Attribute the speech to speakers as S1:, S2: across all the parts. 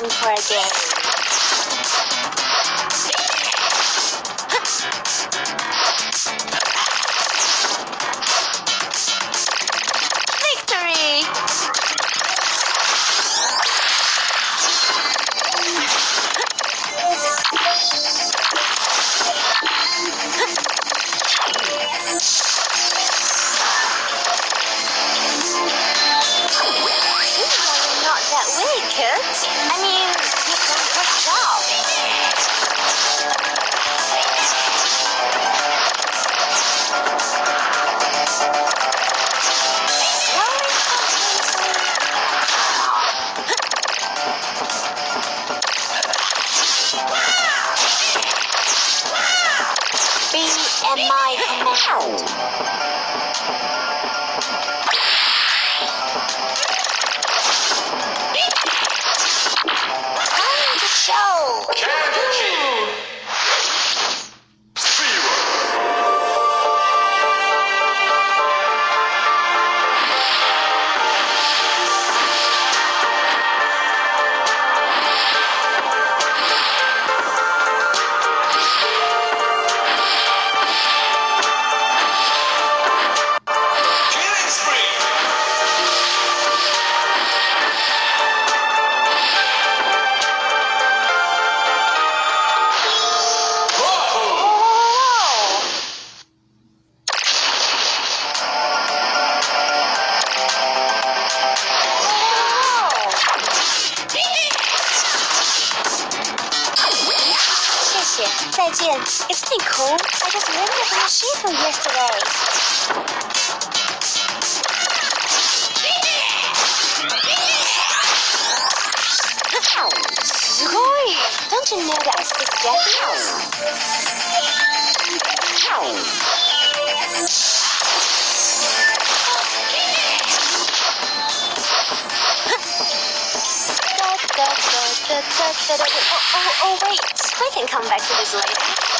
S1: fun for a game. nothing cool. I just remembered my machine from yesterday. Don't you know that I speak Japanese? Oh, oh, oh, wait. I can come back to this later.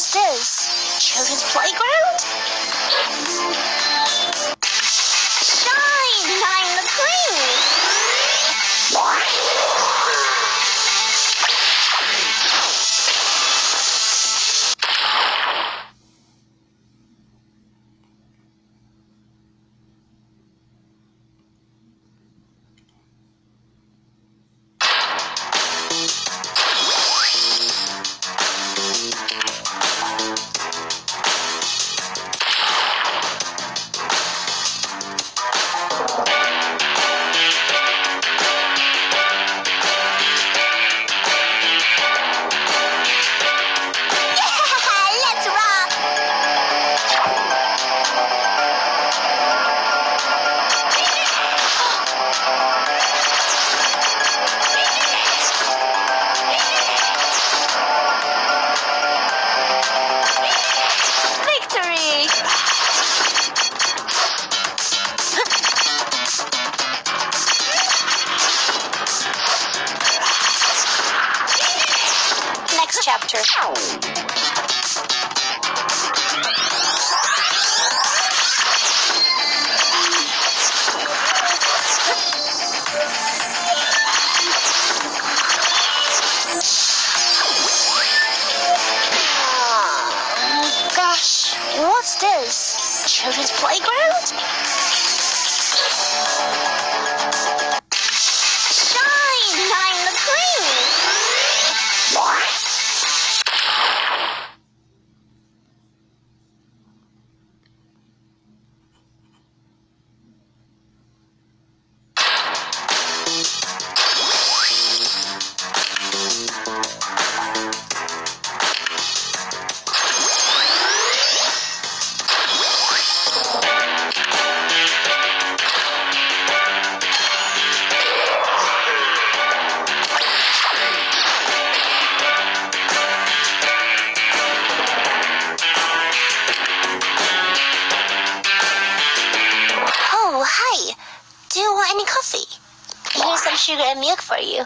S1: what's this? Children's playground? Next chapter. Gosh, what's this? Children's playground? Sugar and milk for you.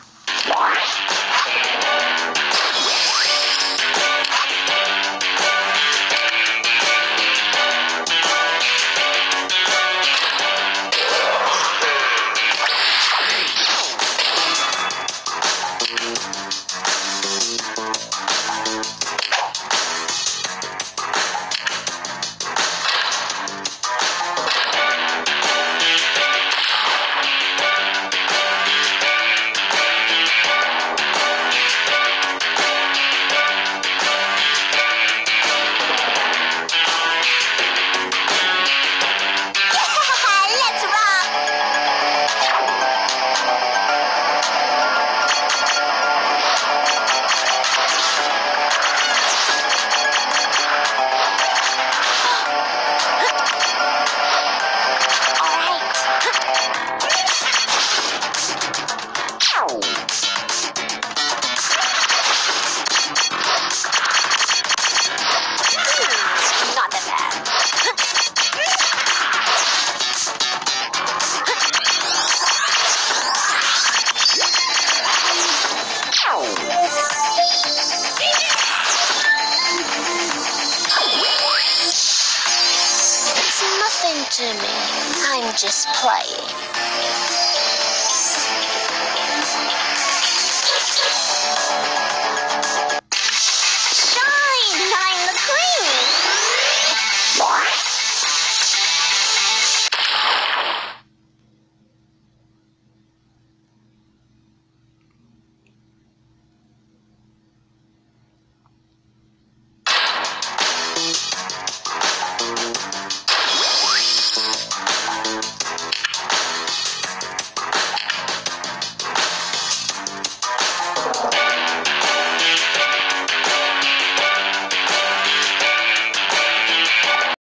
S1: to me. I'm just playing.